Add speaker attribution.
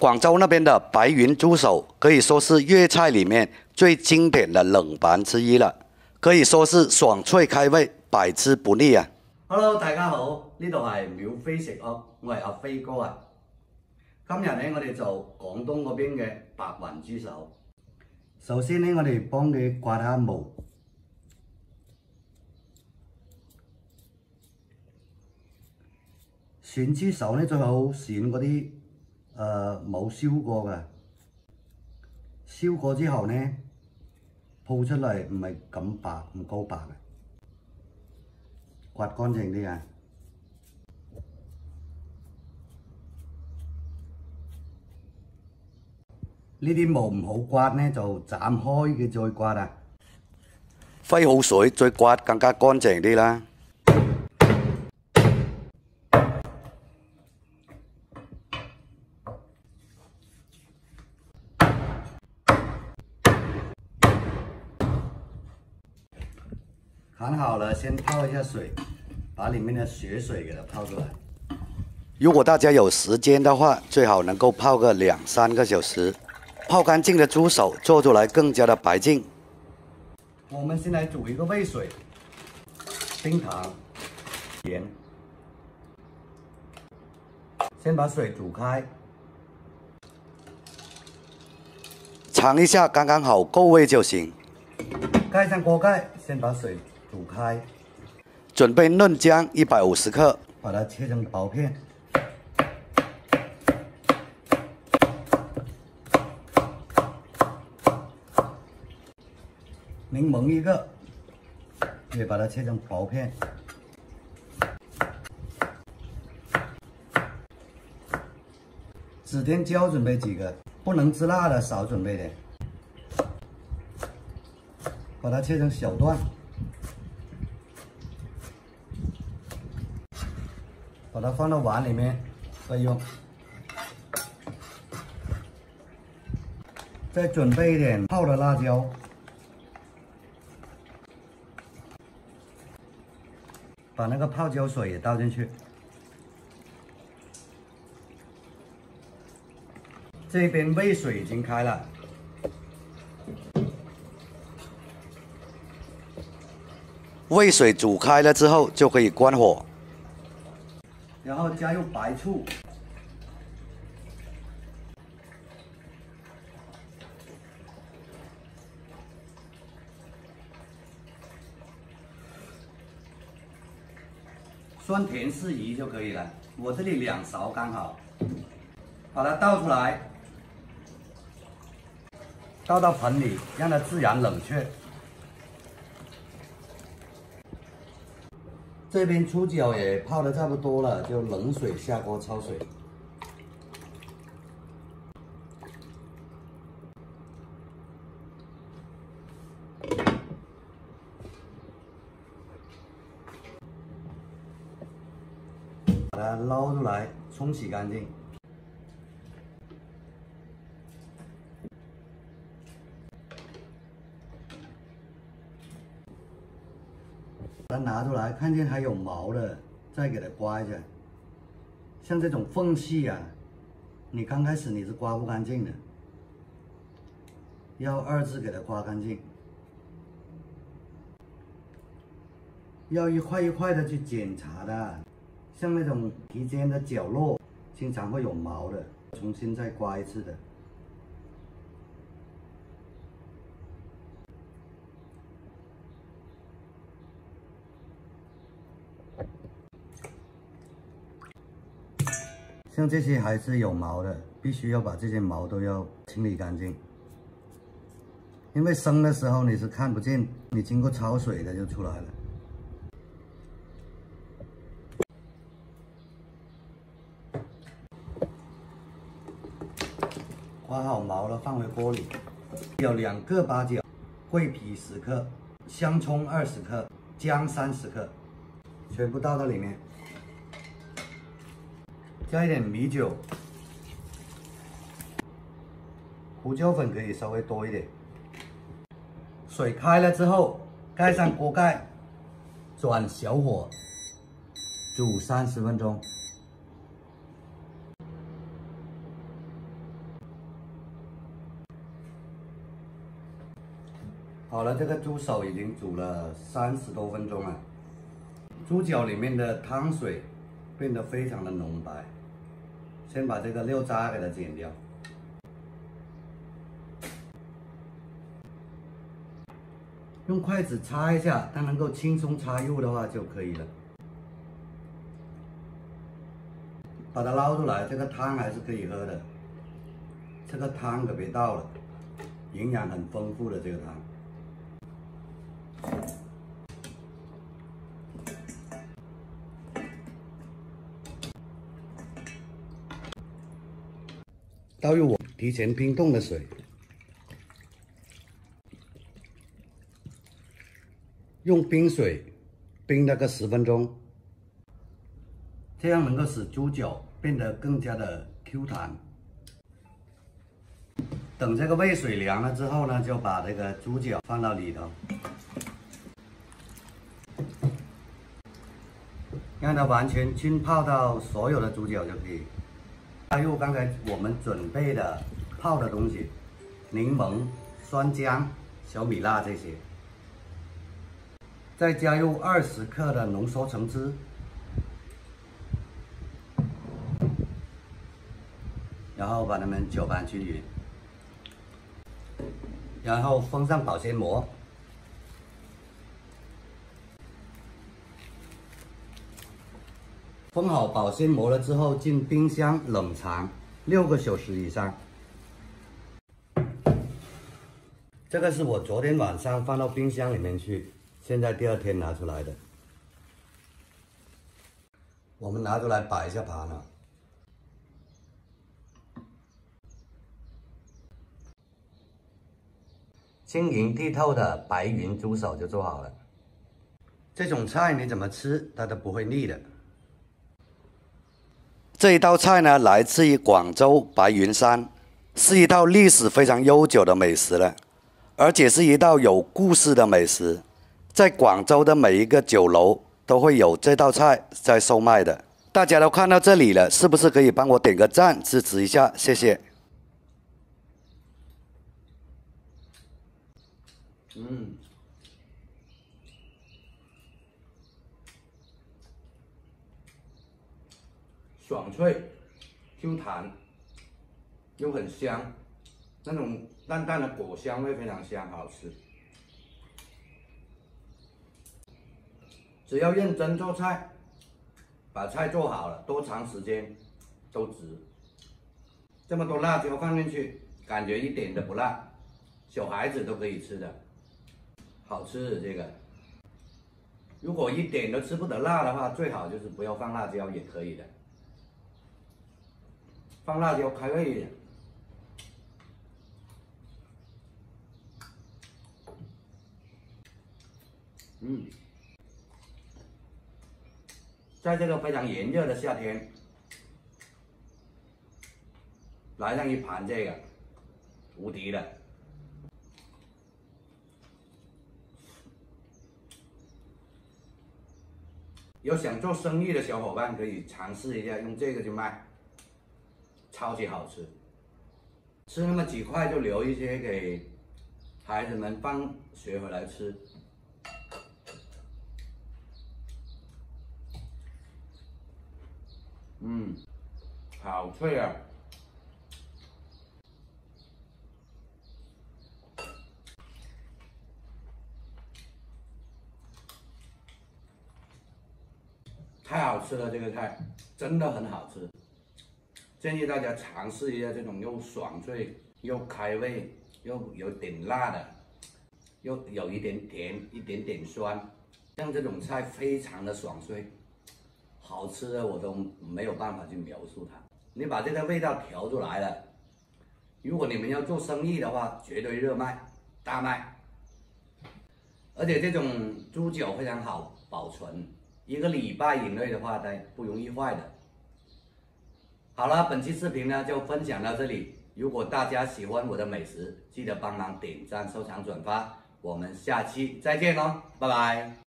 Speaker 1: 广州那边的白云猪手可以说是粤菜里面最经典的冷盘之一了，可以说是爽脆开胃，百吃不腻啊！Hello，大家好，呢度系秒飞食屋，我系阿飞哥啊。今日呢，我哋做广东嗰边嘅白云猪手。首先呢，我哋帮佢刮下毛。选猪手呢，最好选嗰啲。誒冇燒過嘅，燒過之後呢，鋪出嚟唔係咁白，唔夠白嘅，刮乾淨啲啊！呢啲毛唔好刮呢，就斬開嘅再刮啊！揮好水再刮更加乾淨啲啦。砍好了，先泡一下水，把里面的血水给它泡出来。如果大家有时间的话，最好能够泡个两三个小时，泡干净的猪手做出来更加的白净。我们先来煮一个沸水，冰糖、盐，先把水煮开，尝一下刚刚好够味就行。盖上锅盖，先把水。煮开，准备嫩姜一百五十克，把它切成薄片。柠檬一个，也把它切成薄片。指天椒准备几个，不能吃辣的少准备点。把它切成小段。把它放到碗里面备用，再准备一点泡的辣椒，把那个泡椒水也倒进去。这边煨水已经开了，煨水煮开了之后就可以关火。然后加入白醋，酸甜适宜就可以了。我这里两勺刚好，把它倒出来，倒到盆里，让它自然冷却。这边猪脚也泡的差不多了，就冷水下锅焯水，把它捞出来，冲洗干净。拿出来，看见还有毛的，再给它刮一下。像这种缝隙啊，你刚开始你是刮不干净的，要二次给它刮干净。要一块一块的去检查的，像那种皮间的角落，经常会有毛的，重新再刮一次的。像这些还是有毛的，必须要把这些毛都要清理干净。因为生的时候你是看不见，你经过焯水的就出来了。刮好毛了，放回锅里。有两个八角，桂皮十克，香葱二十克，姜三十克，全部倒到里面。加一点米酒。胡椒粉可以稍微多一点。水开了之后盖上锅盖转小火煮三十分钟。好了这个猪手已经煮了三十多分钟了。猪脚里面的汤水变得非常的浓白。先把这个料渣给它剪掉，用筷子擦一下，它能够轻松插入的话就可以了。把它捞出来，这个汤还是可以喝的。这个汤可别倒了，营养很丰富的这个汤。倒入我提前冰冻的水，用冰水冰那个十分钟，这样能够使猪脚变得更加的 Q 弹。等这个沸水凉了之后呢，就把这个猪脚放到里头，让它完全浸泡到所有的猪脚就可以。加入刚才我们准备的泡的东西，柠檬、酸姜、小米辣这些，再加入二十克的浓缩橙汁，然后把它们搅拌均匀。然后封上保鲜膜，封好保鲜膜了之后，进冰箱冷藏六个小时以上。这个是我昨天晚上放到冰箱里面去，现在第二天拿出来的。我们拿出来摆一下盘了。晶莹剔透的白云猪手就做好了。这种菜你怎么吃它都不会腻的。这一道菜呢，来自于广州白云山，是一道历史非常悠久的美食了，而且是一道有故事的美食。在广州的每一个酒楼都会有这道菜在售卖的。大家都看到这里了，是不是可以帮我点个赞支持一下？谢谢。嗯，爽脆，Q 弹，又很香，那种淡淡的果香味非常香，好吃。只要认真做菜，把菜做好了，多长时间都值。这么多辣椒放进去，感觉一点都不辣，小孩子都可以吃的。好吃这个，如果一点都吃不得辣的话，最好就是不要放辣椒也可以的。放辣椒开胃一点。嗯，在这个非常炎热的夏天，来上一盘这个，无敌的。有想做生意的小伙伴可以尝试一下，用这个去卖，超级好吃。吃那么几块就留一些给孩子们放学回来吃。嗯，好脆啊！太好吃了，这个菜真的很好吃，建议大家尝试一下这种又爽脆又开胃又有点辣的，又有一点甜一点点酸，像这种菜非常的爽脆，好吃的我都没有办法去描述它。你把这个味道调出来了，如果你们要做生意的话，绝对热卖大卖，而且这种猪脚非常好保存。一个礼拜以内的话，它不容易坏的。好了，本期视频呢就分享到这里。如果大家喜欢我的美食，记得帮忙点赞、收藏、转发。我们下期再见喽，拜拜。